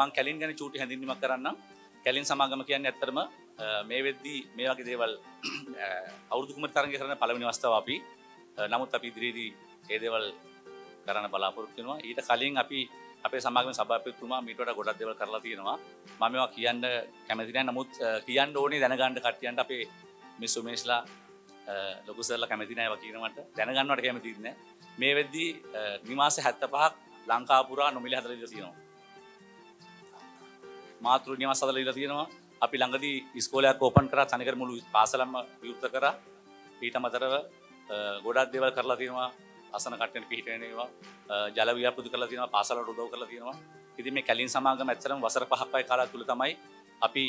මං කැලින් ගැන චූටි හැඳින්ීමක් කරන්න කැලින් සමාගම කියන්න ඇත්තරම මේ වෙද්දී මේ වගේ දේවල් අවුදුකුම තරග කරන පළවෙනි වස්ථාව අපි. නමුත් අපි ඉදිරියේදී ඒ දේවල් කරන්න බලාපොරොත්තු වෙනවා. ඊට කලින් අපි අපේ සමාගම සභාපතිතුමා මීට වඩා ගොඩක් දේවල් කරලා තියෙනවා. මම මේවා කියන්න කැමති නැහැ නමුත් කියන්න ඕනේ දැනගන්න කට්ටියන්ට අපේ මිස් උමේෂ්ලා ලොකු සර්ලා කැමති නැහැ ඒවා කියනවට. දැනගන්නවට කැමති නැහැ මේ වෙද්දී නිවාස 75ක් ලංකාව පුරා නොමිලේ හදලා දීලා තියෙනවා. මාතෘ නිවාස හදලා දීලා තියෙනවා. අපි ළඟදී ඉස්කෝලයක් ඕපන් කරා තනිකර මුළු පාසලම විවෘත කරා. ඊට අමතරව ගොඩක් දේවල් කරලා තියෙනවා. අසන කට්ටෙන් පිහිටෙනවා ජල ව්‍යාපෘති කරලා තියෙනවා පාසලට උදව් කරලා තියෙනවා. ඉතින් මේ කැලින් සමාගම ඇත්තටම වසර පහක් වගේ කාලයක් තුල තමයි අපි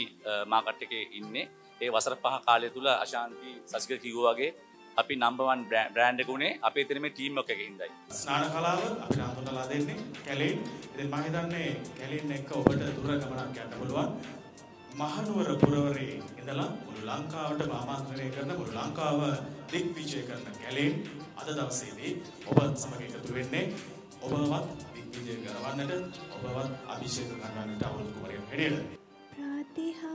මාකට් එකේ ඉන්නේ. ඒ වසර පහ කාලය තුල අශාන්ති සසික කිව්වා වගේ අපි නම්බර් 1 බ්‍රෑන්ඩ් එක උනේ අපේ එතන මේ ටීම් එකක ඉඳයි. ස්නාන කලාව අපිට හඳුන්වලා දෙන්නේ කැලේන්. ඉතින් මම හිතන්නේ කැලේන් එක්ක ඔබට දුර ගමනක් යන්න පුළුවන්. මහනුවර පුරවරේ ඉඳලා මුළු ලංකාවටම ආමන්ත්‍රණය කරන මුළු ලංකාව දිග්විජය කරන කැලේන් අද දවසේදී ඔබ සමග එකතු වෙන්නේ ඔබවත් දිග්විජය කරවන්නට ඔබවත් අභිෂේක කරන්නට අවුරුදු කුමරියක් හැටියට. ප්‍රතිහාරී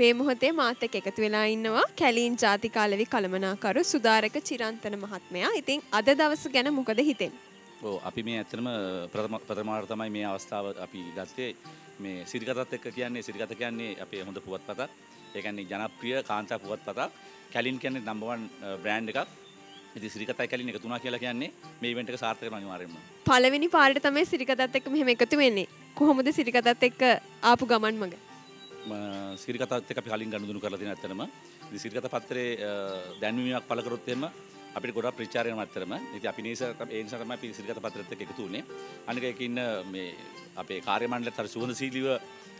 මේ මොහොතේ මාත් එක්ක එකතු වෙලා ඉන්නවා කැලීන් ජාතිකාලවි කළමනාකරු සුධාරක චිරන්තන මහත්මයා. ඉතින් අද දවස ගැන මොකද හිතෙන්නේ? ඕ අපි මේ ඇත්තනම ප්‍රථමාවට තමයි මේ අවස්ථාව අපි ගත්තේ මේ සිරිකතත් එක්ක කියන්නේ සිරිකත කියන්නේ අපේ හොඳ පුවත් පතක් ඒකන්නේ ජනප්‍රිය කාන්තා පුවත් පතක් කැලින් කියන්නේ නම්බවන් බ්‍රෑන්් එකක් ඉති සිරිකතයි කලින් එක තුනා කියලා කියන්නේ මේ ඉවෙන්ට එක සාර්ථක අනිවාර්යම පළවෙනි පාරට තමයි සිරිකතත් එක්ක මෙහෙම එකතු වෙන්නේ. කොහොමද සිරිකතත් එක්ක ආපු ගමන් මඟ? සිරිකතත් එක අපි කලින් ගණදුණු කරලා තියෙන ඇත්තනම. ඉතින් සිරිකත පත්‍රයේ දැන්වීමක් පළ කරොත් එහෙම අපිට ගොඩක් ප්‍රචාරය මත්තරම ඉතින් අපි නේස ඒ නිසා තමයි අපි සිරිකත පත්‍රෙත් එක්ක එකතු වුණේ අනික ඒක ඉන්න මේ අපේ කාර්ය මණ්ඩලයත් හරි සුවඳශීලීව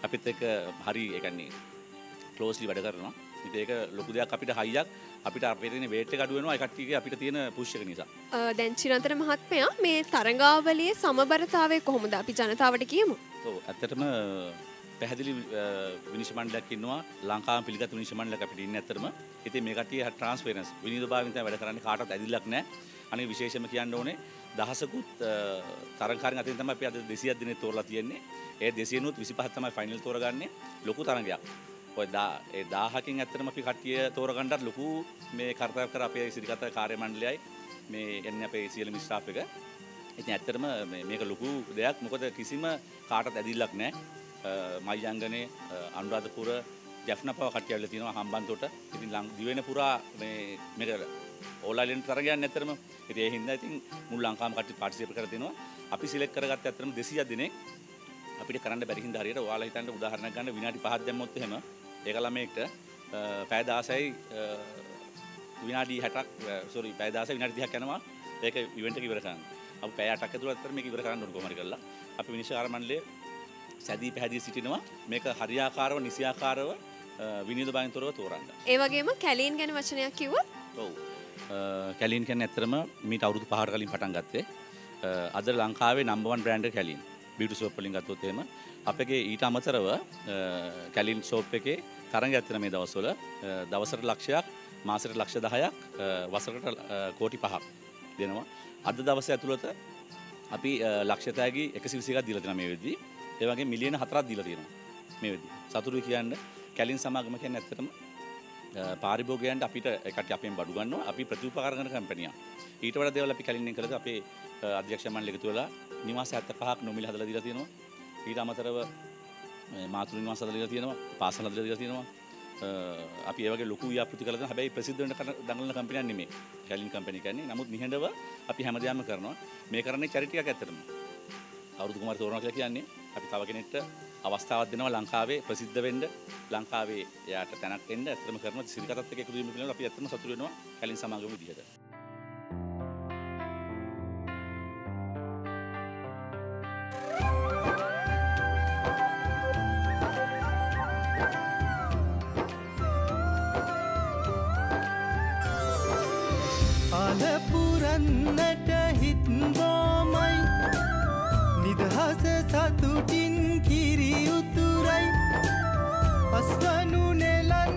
අපිත් එක්ක හරි ඒ කියන්නේ ක්ලෝස්ලි වැඩ කරනවා. ඉතින් ඒක ලොකු දෙයක් අපිට හයියක්. අපිට අපේ තියෙන වේට් එක අඩු වෙනවා. ඒ කට්ටියගේ අපිට තියෙන පුෂ් එක නිසා. චිරන්තන මහත්මයා මේ තරඟාවලියේ සමබරතාවය කොහොමද? අපි ජනතාවට කියමු? ඇත්තටම පැහැදිලි විනිශ්චය මණ්ඩලයක් ඉන්නවා. ලංකාව පිළිගත් විනිශ්චය මණ්ඩලයක් අපිට ඉන්නේ ඇත්තටම. ඉතින් මේ කට්ටිය ට්‍රාන්ස්පරන්ස් විනීතභාවයෙන් තමයි වැඩ කරන්නේ. කාටවත් ඇදිල්ලක් නැහැ. අනික විශේෂම කියන්න ඕනේ දහසකුත් තරංකාරන් අතින් තමයි අපි අද 200ක් දිනේ තෝරලා තියෙන්නේ. ඒ 200 නුත් 25 තමයි ෆයිනල් තෝරගන්නේ. ලොකු තරඟයක් ඔය දා ඒ 1000කින් ඇත්තටම අපි කට්ටිය තෝරගන්නත් ලොකු මේ කර්තව්‍ය කර අපේ සිරිකත කාර්ය මණ්ඩලයයි. මේ එන්නේ අපේ සියලුම ස්ටාෆ් එක. ඉතින් ඇත්තටම මේ- මේක ලොකු දෙයක්. මොකද කිසිම කාටත් ඇදිල්ලක් නැහැ. මයියංගනේ අනුරාධපුර ජැෆ්නපව කට්ටියල්ල තියෙනවා හම්බන්තොට. ඉතින් ලං දිවෙන පුරා මේ මේක ඕලාලෙන් තරගයන් ඇතරම ඉතින් ඒ හින්දා ඉතින් මුළු ලංකාවම කට්ටිය පාටිසිපේට් කරලා තිනවා. අපි සිලෙක්ට් කරගත්ත ඇත්තටම 200ක් දිනේ. අපිට කරන්න බැරි හින්දා හරියට ඔයාලා හිතන්න උදාහරණයක් ගන්න. විනාඩි 5ක් දැම්මොත් එහෙම ඒක ළමයෙක්ට අ, පැය 16යි අ, විනාඩි 60ක් සෝරි පැය 16 විනාඩි 30ක් යනවා. ඒක ඉවෙන්ට් එක ඉවර කරන්න. අපි පැය 8ක් ඇතුළත අතර මේක ඉවර කරන්න ඕන කොහොම හරි කරලා. අපි විනිශ්චය මණ්ඩලය සැදී පැහැදී සිටිනවා. මේක හරියාකාරව නිසියාකාරව විනිධ බාහිතොරව තෝරන්න. ඒ වගේම කැලීන් ගැන වචනයක් කිව්වොත්? ඔව්. කැලින් කැන ඇතරම මීට අවුරුදු පහට කලින් පටන් ගත්තේ. අද ලංකාවේ නම්බවන් බ්‍රන්ඩ් කැලින්. බිටු සෝප්පලින් ගත්තොත්තේම අපගේ ඊට අමතරව කැලින් සෝප් එකේ තරග ඇත්තන මේ දවස්වල දවසට ලක්ෂයක් මාසට ලක්ෂ දහයක් වසරට කෝටි පහක් දෙනවා. අද දවස ඇතුළත අපි ලක්ෂතෑගේ එකසි විසිකක් දිල තින මේ වෙදී ඒවගේ මිලියන හතරත් දිල තියෙනවා මේ වෙදි සතුරු කියන්න කැලින් සමාගම කියන්න ඇත්තටම පාරිභෝගයන්ට අපිට එකට අපෙන් බඩු ගන්නවා. අපි ප්‍රතිඋපකාරගන කම්පනිය ඊට වඩා දේවල් අපි කලින් කළද අපේ අධ්‍යක්ෂ මණ්ඩලය තුළ නිවාස 75ක් නොමිල හදලා දීලා තියෙනවා. ඊට අමතරව මාතෘ නිවාස හදලා දීලා තියෙනවා පාසල් හදලා දීලා තියෙනවා. අපි ඒවගේ ලොකු ව්‍යාපෘති කළද හැබැයි ප්‍රසිද්ධ වෙන දඟලන කම්පනියක් නෙමෙයි. කැලින් කම්පැනි කියන්නේ. නමුත් නිහඬව අපි හැමදේම කරනවා. මේ කරන්නේ චැරිටියක් ඇත්තටම. අවුරුදු කුමාර තෝරනවා කියලා කියන්නේ අපි තව කෙනෙක්ට අවස්ථාවක් දෙනවා ලංකාවේ ප්‍රසිද්ධ වෙන්න ලංකාවේ එයාට තැනක් එන්න ඇත්තටම කරන සිරිකටත් එක්ක එකතු වීම කියලා අපි ඇත්තටම සතුටු වෙනවා කැලින් සමාගම විදිහට. අලපුරන්නට හිත්බෝමයි ओढासे सातुटीन किरी उतुराई अस्वनु नेलन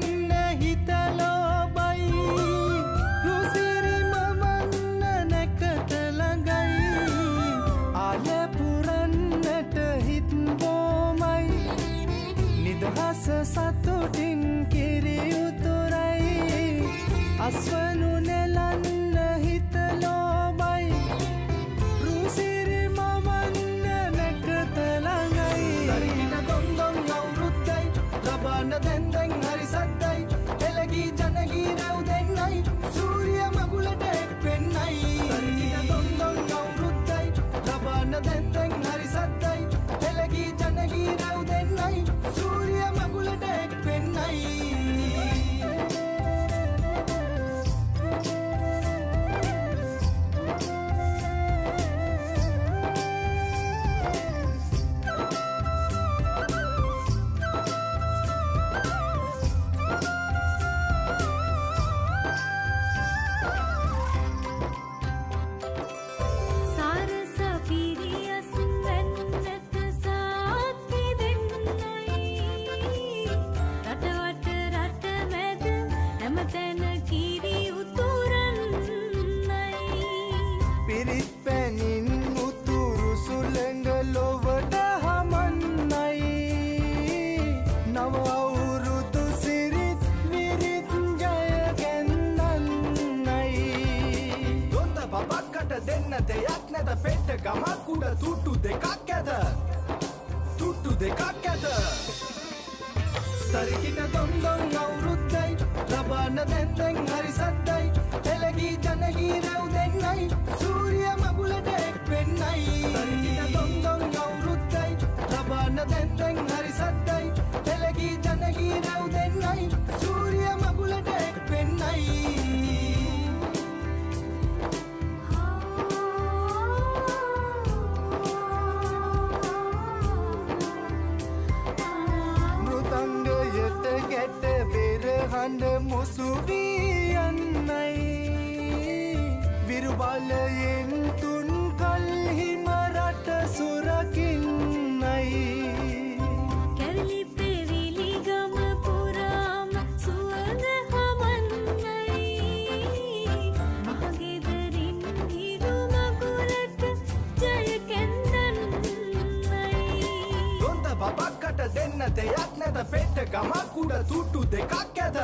දොන්දොන් අවුරුද්දයි ලබාන්න දැන්දැන් හරි සද්දයි එලගී ජනගී රැව් දෙන්නයි සූරිය මගුලට එක් වෙන්නයි. තරිකිට දොන්දොන් අවුරුද්දයි ලබාන්න දැන්දැන් හරි සද්දයි එලගී ජනගී රැව් දෙන්නයි සූරිය මගුලට එක් වෙන්නයි. බෙරහඬ මුසුවී යන්නයි විරුබලයෙන් තුන් කල්හිම රට සුරකින්නයි. දෙන්න දෙයක් ಕೂಡ ಸೂಟುದೆ ಕಾಕ್ಯದ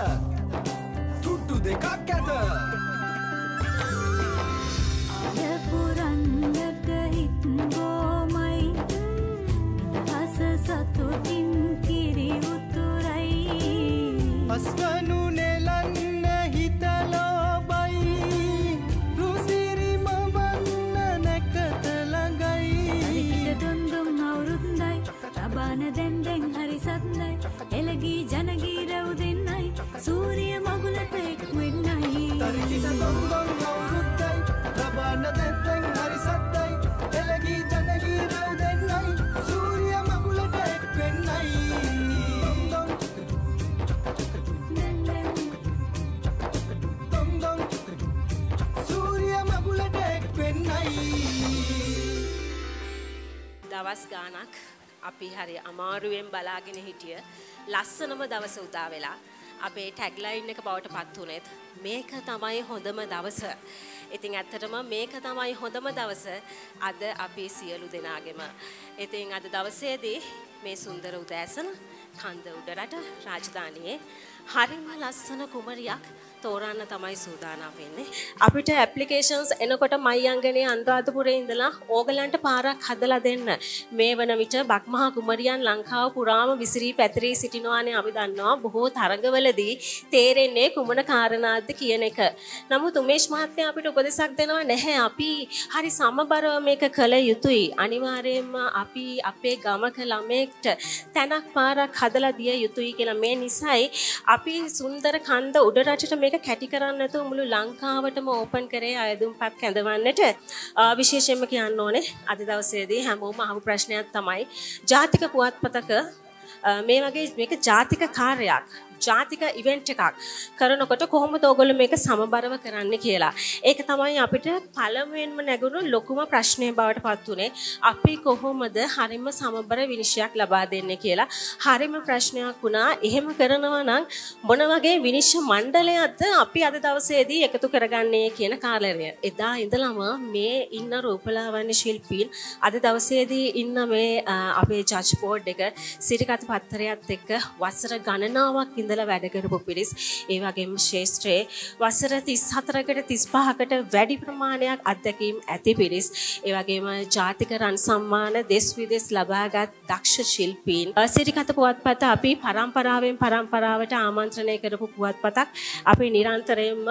අපි හරි අමාරුවෙන් බලාගෙන හිටිය ලස්සනම දවස උදා වෙලා අපේ ටැග්ලයින් එක බවට පත් වනෙත් මේක තමයි හොඳම දවස. ඉතින් ඇත්තටම මේක තමයි හොඳම දවස අද අපේ සියලු දෙනාගෙම. ඉතින් අද දවසේදී මේ සුන්දර උදෑසන කන්ද උඩරට රාජධානයේ හරිම ලස්සන කුමරියක් තෝරන්න තමයි සූදානම් වෙන්නේ. අපිට ඇප්ලිකේෂන්ස් එනකොට මයියංගනේ අනුරාධපුරේ ඉඳලා ඕගලන්ට පාරක් හදලා දෙන්න. මේ වන විට බක්මහා කුමරියන් ලංකාව පුරාම විසිරී පැතිරී සිටිනවානේ අපි දන්නවා. බොහෝ තරඟවලදී තේරෙන්නේ කුමන කාරණාද කියන එක. නමුත් උමේෂ් මහත්තයා අපිට උපදෙසක් දෙනවා නැහැ. අපි හරි සමබරව මේක කළ යුතුයි. අනිවාර්යයෙන්ම අපි අපේ ගමක ළමයෙක්ට තැනක් පාරක් හදලා දිය යුතුයි කියලා මේ නිසයි අපි සුන්දර කන්ද උඩරටට මේක කැටි කරන්න නැතුව මුළු ලංකාවටම ඕපන් කරේ අයදුම්පත් කැඳවන්නට. විශේෂයෙන්ම කියන්න ඕනේ අද දවසේදී හැමෝම අහපු ප්‍රශ්නයක් තමයි ජාතික පුවත්පතක මේ වගේ මේක ජාතික කාර්යයක්. ජාතික ඉවෙන්ට් එකක් කරනකොට කොහොමද ඔයගොල්ලෝ මේක සමබරව කරන්න කියලා. ඒක තමයි අපිට පළමුවෙන්ම නැගුණු ලොකුම ප්‍රශ්නය බවට පත් උනේ. අපි කොහොමද හරිම සමබර විනිශ්චයක් ලබා දෙන්නේ කියලා. හරිම ප්‍රශ්නයක් වුණා. එහෙම කරනවා නම් මොන වගේ විනිශ්චය මණ්ඩලයක්ද අපි අද දවසේදී එකතු කරගන්නේ කියන කාලය. එදා ඉඳලම මේ ඉන්න රූපලාවන්‍ය ශිල්පීන් අද දවසේදී ඉන්න මේ අපේ ජජ් බෝඩ් එක සිරිකත පත්තරයත් එක්ක වසර ගණනාවක් ඉඳලා වැඩ කරපු පිරිස්. ඒ වගේම ශේෂ්ත්‍රයේ වසර 34කට 35කට වැඩි ප්‍රමාණයක් අත්දැකීම් ඇති පිරිස්. ඒ වගේම ජාතික රන් සම්මාන දෙස් විදෙස් ලබාගත් දක්ෂ ශිල්පීන්. සිරිකත පුවත්පත අපි පරම්පරාවෙන් පරම්පරාවට ආමන්ත්‍රණය කරපු පුවත්පතක්. අපි නිරන්තරයෙන්ම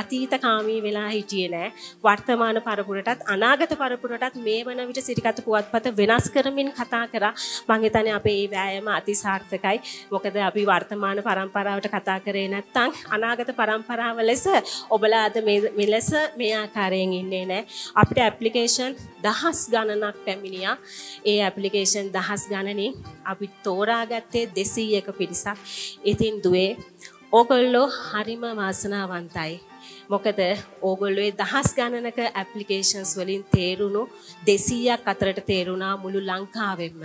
අතීතකාමී වෙලා හිටියේ නෑ. වර්තමාන පරපුරටත් අනාගත පරපුරටත් මේ වන විට සිරිකත පුවත්පත වෙනස් කරමින් කතා කරා. මං හිතන්නේ අපේ මේ වෑයම අතිසාර්ථකයි. මොකද අපි වර්තමාන වර්තමාන පරම්පරාවට කතා කරේ නැත්නම් අනාගත පරම්පරාව ලෙස ඔබලා අද මෙලෙස මේ ආකාරයෙන් ඉන්නේ නැහැ. අපිට ඇප්ලිකේෂන් දහස් ගණනක් පැමිණියා. ඒ ඇප්ලිකේෂන් දහස් ගණනින් අපි තෝරාගත්තේ 200ක පිරිසක්. ඉතින් දුවේ ඕගොල්ලෝ හරිම වාසනාවන්තයි. මොකද ඕගොල්ලෝ දහස් ගණනක ඇප්ලිකේෂන්ස් වලින් තේරුණු 200ක් අතරට තේරුණා මුළු ලංකාවෙම.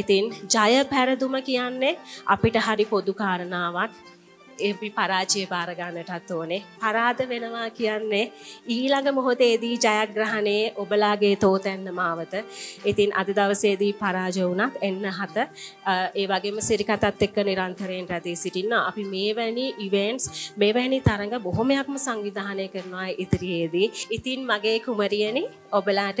ඉතින් ජය පැරදුම කියන්නේ අපිට හරි පොදු කාරණාවක්. අපි පරාජය බාර ගන්නටත් ඕනේ. පරාද වෙනවා කියන්නේ ඊළඟ මොහොතේදී ජයග්‍රහණයේ ඔබලාගේ තෝතැන්න මාවත. ඉතින් අද දවසේදී පරාජය වුණත් එන්න හත ඒ වගේම සිරිකතත් එක්ක නිරන්තරයෙන් රැඳී සිටින්න අපි මේවැනි ඉවෙන්ට්ස් මේවැනි තරඟ බොහොමයක්ම සංවිධානය කරනවා ඉදිරියේදී. ඉතින් මගේ කුමරියනි ඔබලාට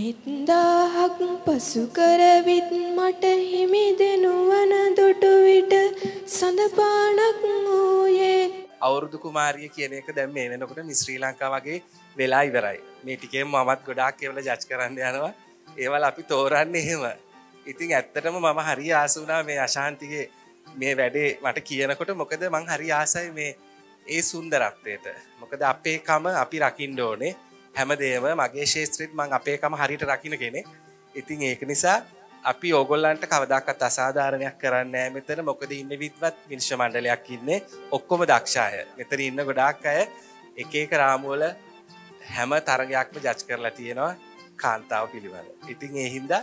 නිත්දාහක් පසු කරවිත් මට හිමි දෙනුවන දොටු විට සඳපානක් වූයේ අවුරුදු කුමාරිය කියන එක දැන් මේ වෙනකොට මිස් ශ්‍රී ලංකා වගේ වෙලා ඉවරයි. මේ ටිකෙන් මමත් ගොඩාක් ඒවල ජජ් කරන්න යනවා. ඒවල අපි තෝරන්නේ එහෙම. ඉතින් ඇත්තටම මම හරි ආස වුණා මේ අශාන්තිගේ මේ වැඩේ මට කියනකොට මොකද මං හරි ආසයි මේ ඒ සුන්දරත්වයට මොකද අපේ කම අපි රකින්න ඕනේ හැමදේම මගේ ශේත්‍රෙත් මං අපේ කම හරියට රකින්න කෙනෙක්. ඉතින් ඒක නිසා අපි ඕගොල්ලන්ට කවදක්කත් අසාධාරණයක් කරන්න නෑ මෙතන. මොකද ඉන්න විත්වත් විනිශ්ච මණ්ඩලයක් ඉන්නේ. ඔක්කොම දක්ෂාය මෙතන ඉන්න ගොඩාක් අය එක එක රාමුවල හැම තරගයක්ම ජච් කරලා තියෙනවා කාන්තාව පිළිබඳ. ඉතින් ඒ හින්දා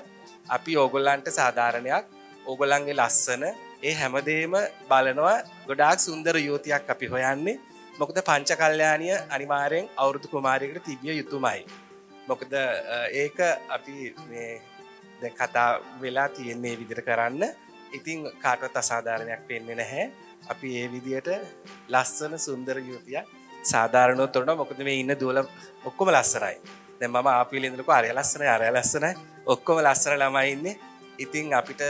අපි ඕගොල්ලන්ට සාධාරණයක් ඕගොල්ලන්ගේ ලස්සන ඒ හැමදේම බලනවා ගොඩාක් සුන්දර යුවතියක් අපි හොයන්නේ. මොකද පංච කල්්‍යයානිය අනිවාරයෙන් අවුරුදු කුමාරයකට තිබිය යුතුමයි. මොකද ඒක අපි දැ කතා වෙලා තියෙන්නේ විදිර කරන්න. ඉතිං කාටත් අසාධාරණයක් පෙන්න්නේ නැහැ. අපි ඒ විදියට ලස්සන සුන්දර යුතිය සාධාරණෝ තොරන මොකද මේ ඉන්න දුවල ඔක්කොම ලස්සරයි දැ මම අපිලින්දරක අරය ලස්සන අරය ලස්සනයි ඔක්කොම ලස්සන ළමයින්නේ ඉතිං අපිට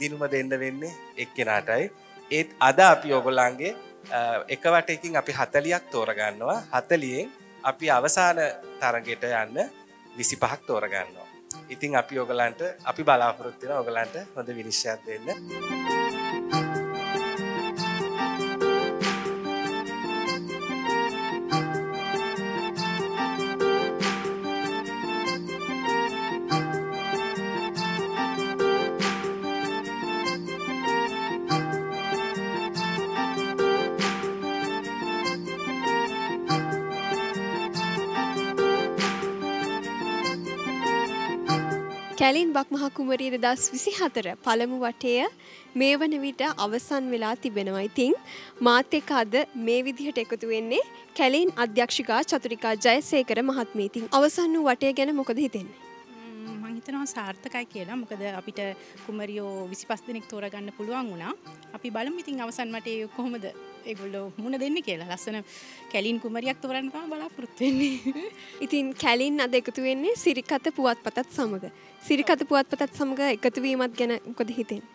දිනුම දෙන්න වෙන්නේ එක්කෙනාටයි. ඒත් අද අපි ඔගොල්ලන්ගේ එකවටකින් අපි හතලියක් තෝරගන්නවා. හතලියෙන් අපි අවසාන තරගෙට යන්න විසි පහක් තෝරගන්නවා. ඉතිං අපි ඔගලන්ට අපි බලාපොරොත්තින ඔගලන්ට හොඳ විනිශ්්‍යයක් දෙන්න. කැලින් බක්මහා කුමරිය දස් විසි හතර පළමු වටය මේ වන විට අවසන් වෙලා තිබෙනවා. ඉතිං මාත් එක්ක අද මේ විදිහට එකතු වෙන්නේ කැලින් අධ්‍යක්ෂිකා චතුරිකා ජයසේකර මහත්මීතින් අවසන් වූ වටය ගැන මොකද හිතෙන්නේ? හිතනවා සාර්ථකයි කියලා. මොකද අපිට කුමරියෝ විසි පස් දෙනෙක් තෝරගන්න පුළුවන් වුණා. අපි බලමු ඉතින් අවසන් මටේ කොහොමද? ඒගොල්ලෝ මුණ දෙන්න කියලා. ලස්සන කැලින් කුමරියක් තෝරන්න තම බලාපොරොත්තු වෙන්නේ. ඉතින් කැලින් අද එකතු වෙන්නේ සිරිකත පුවත් පතත් සමග. සිරිකත පුවත් පතත් සමග එකතුවීමත් ගැන මොකද හිතෙන්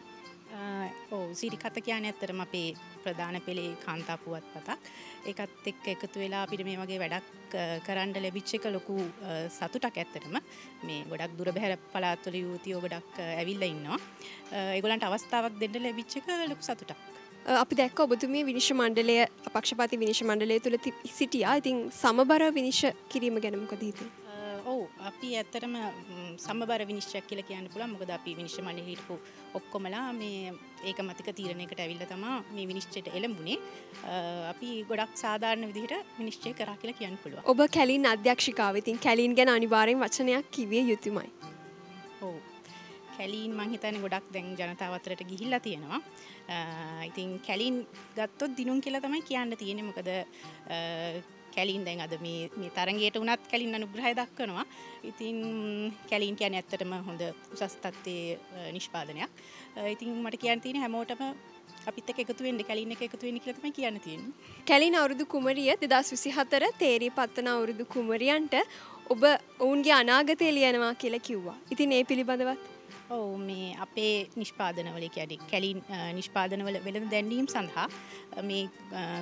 ඕ සිරිකත කියන ඇත්තරම අපේ ප්‍රධාන පෙළේ කාන්තා පුවත් පතක්. ඒකත් එක් එකතු වෙලා අපිට මේ වගේ වැඩක් කරන්න ලැබිච්ච එක ලොකු සතුටක් ඇත්තරම මේ ගොඩක් දුර බැහැර පලාත්වල යූතියෝ ගොඩක් ඇවිල්ල ඉන්නවා. ඒගොලන්ට අවස්ථාවක් දෙන්න ලැබිච්ච එක ලොකු සතුටක් අපි දැක්ක ඔබතුමිය විනිශ මණ්ඩලය අපක්ෂපාති විනිශ මණ්ඩලය තුළ සිටියා. ඉතින් සමබර විනිශ කිරීම ගැනමකොද හිතේ ඔවු. අපි ඇත්තරම සම්බර විනිශ්චයක් කියල කියන්න පුළ මොකද අපි විනිශ්ෂ මල හිටපු ඔක්කොමලා මේ ඒක මතික තීරණයකට ඇවිල්ල තමා මේ විනිශ්චයට එළඹුණේ. අපි ගොඩක් සාධාරණ විදිහට විනිශ්චය කරා කියලා කියන්න පුළුව ඔබ කැලින් අධ්‍යක්ෂිකාවතින් කැලින් ගැන අනිවාරයෙන් වචනයක් කිවිය යුතුමයි කැලීන් මංහිතන ගොඩක් දැන් ජනතාවතරට ගිහිල්ලා තියෙනවා. ඉතින් කැලින් ගත්තොත් දිනුම් කියලා තමයි කියන්න තියෙන මොකද කැලින් දැන් අද මේ තරගේට වනත් කැලින් අනුග්‍රහය දක්වනවා. ඉතින් කැලින් කියන ඇත්තටම හොඳ උසස්තත්වයේ නිෂ්පාදනයක්. ඉතින් මට කියන්න තියෙන හැමෝටම අපිත් එකතුවෙන්ට කැලින් එක එකතුවෙන කියලතම කියන්න තියෙන කැලින් අවුරුදු කුමරිය දෙදස් විසි හතර තේරී පත්තන අවුරුදු කුමරියන්ට ඔබ ඔවුන්ගේ අනාගතය ලියනවා කියලා කිව්වා. ඉතින් ඒ පිළිබඳවත් ඔවු මේ අපේ නිෂ්පාදනවල කැඩි කැලින් නිෂ්පාදනවල වෙළඳ දැන්වීම් සඳහා මේ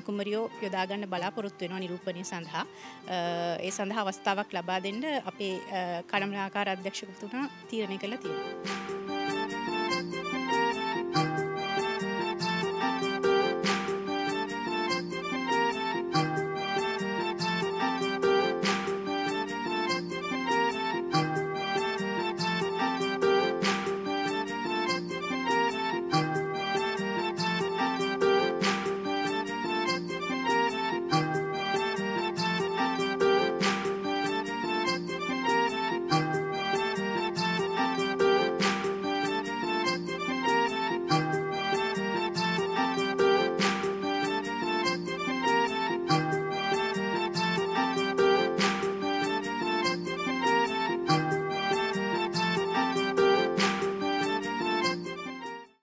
කුමරියෝ යොදාගන්න බලාපොරොත්තු වෙනවා නිරූපණය සඳහා ඒ සඳහා අවස්ථාවක් ලබා දෙන්න අපේ කළමනාකාර අධ්‍යක්ෂකතුනා තීරණය කළ තියෙනවා.